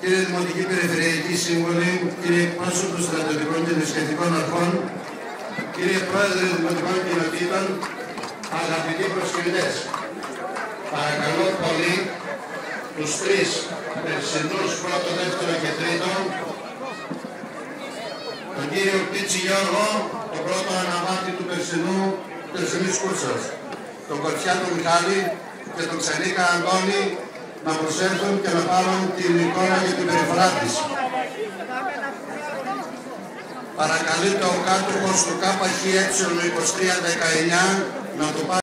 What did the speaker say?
κύριε Δημοτική Περιφερειακή Σύμβολη, κύριε εκπρόσωπος των στρατιωτικών και θρησκευτικών αρχών, κύριε Πρόεδρε Δημοτικών Κοινοτήτων, αγαπητοί προσκυνητές, παρακαλώ πολύ τους τρεις περσινούς, πρώτο, δεύτερο και τρίτο, τον κύριο Πίτσι Γιώργο, τον πρώτο αναμάτι του περσινού, περσινής κούρσας, τον Κορτσιά του Μιχάλη και τον Ξενίκα Αντώνη να προσέλθουν και να πάρουν την εικόνα για την περιφορά της. Παρακαλείται ο κάτοχος του ΚХΕ 2319 να το πάρει